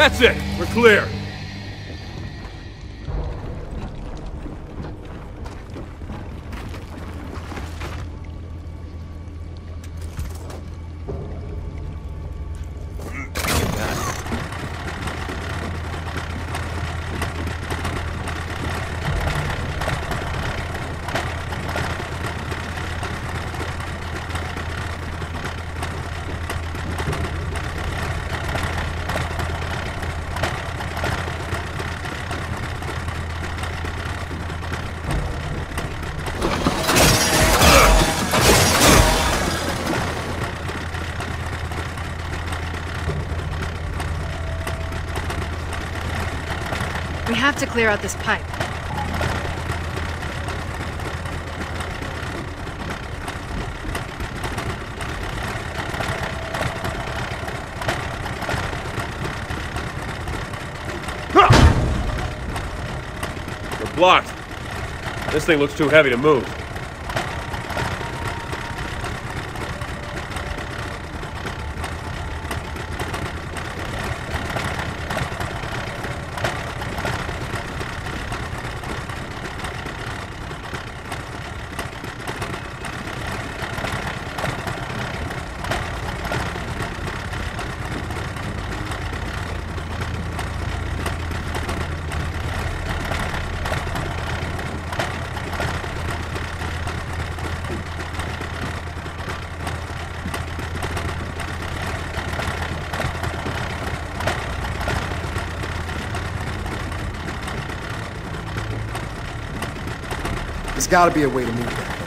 That's it! We're clear! To clear out this pipe. We're blocked. This thing looks too heavy to move. There's gotta be a way to move that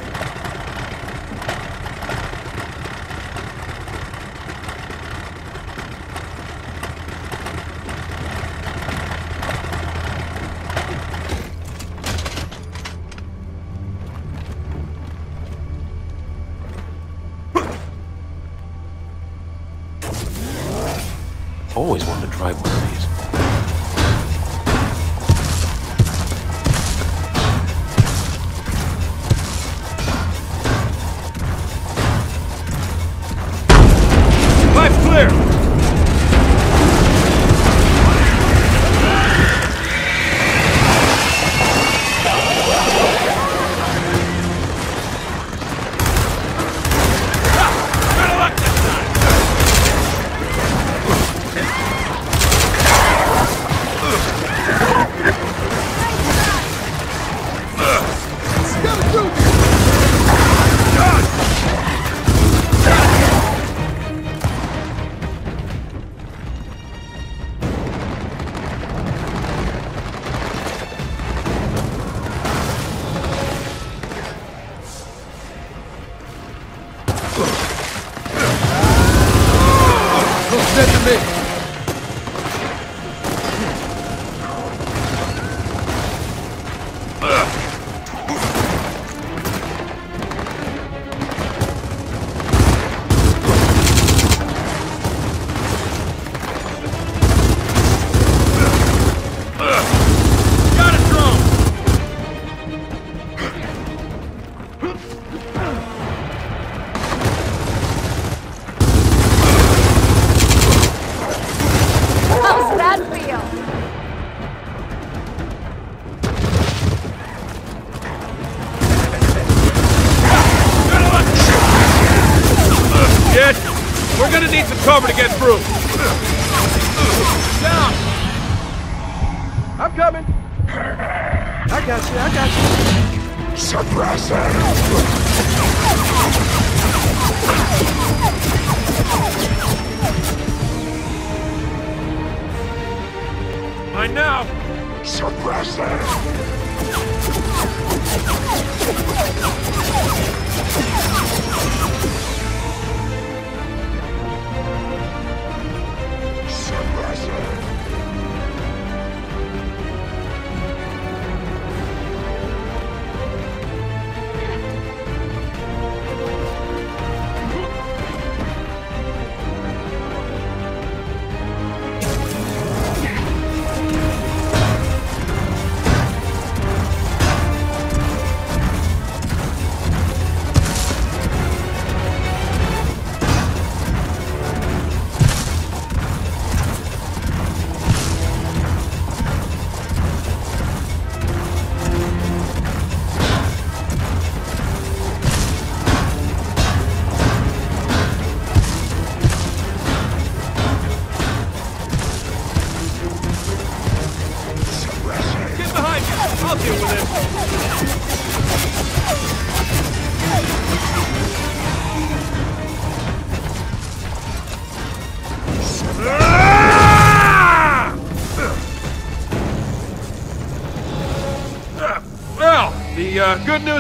cover to get through. Down! I'm coming. I got you. I got you. Suppressor I now. Get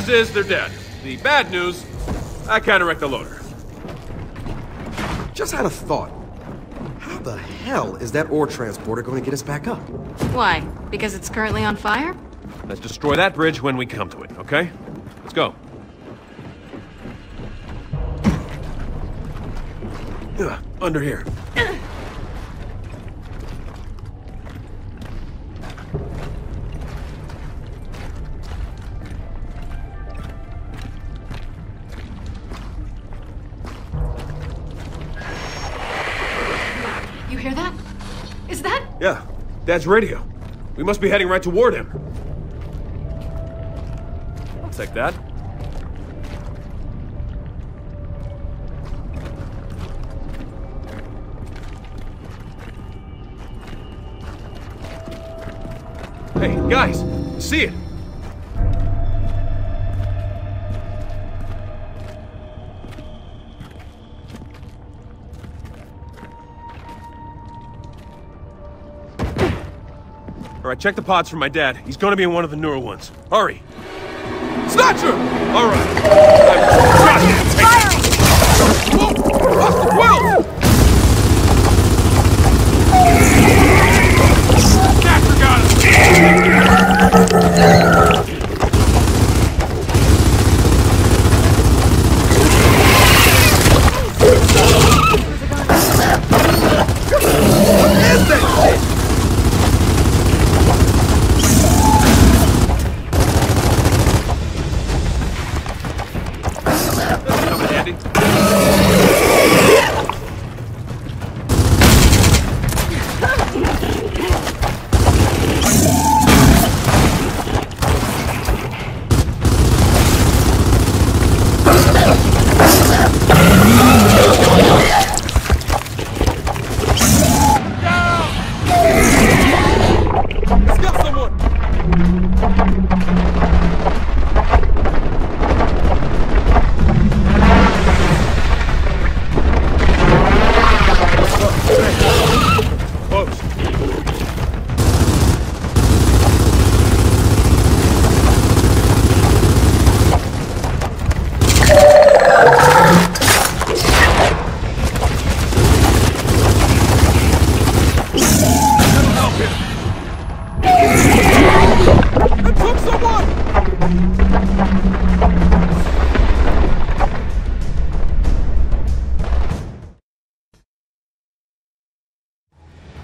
news is they're dead. The bad news, I kind of wrecked the loader. Just had a thought. How the hell is that ore transporter going to get us back up? Why? Because it's currently on fire? Let's destroy that bridge when we come to it, okay? Let's go. Ugh, under here. Yeah, Dad's radio. We must be heading right toward him. I'll take that. Hey, guys, see it? All right, check the pods for my dad. He's gonna be in one of the newer ones. Hurry. Snatcher! All right. Whoa!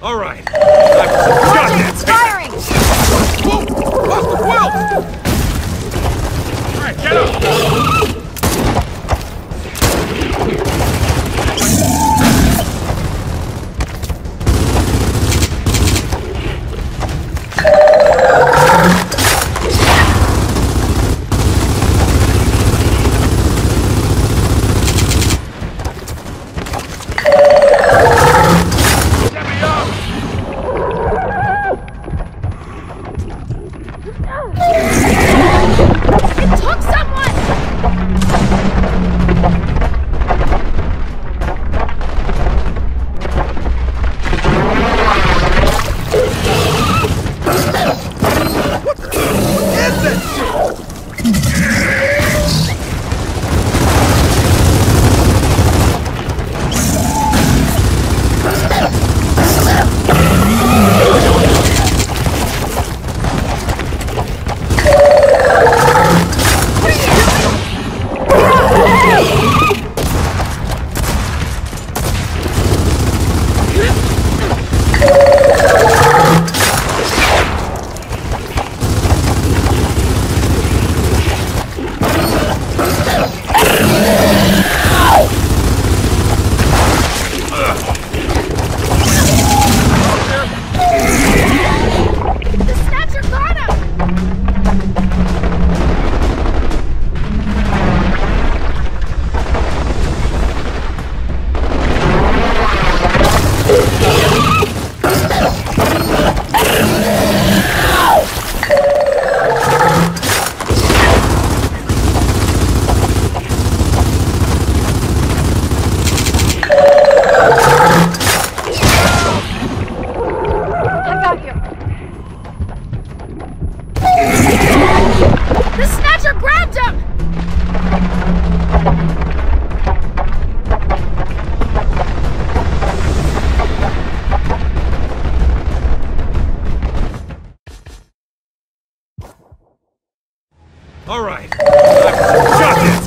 All right. All right. I've shot this.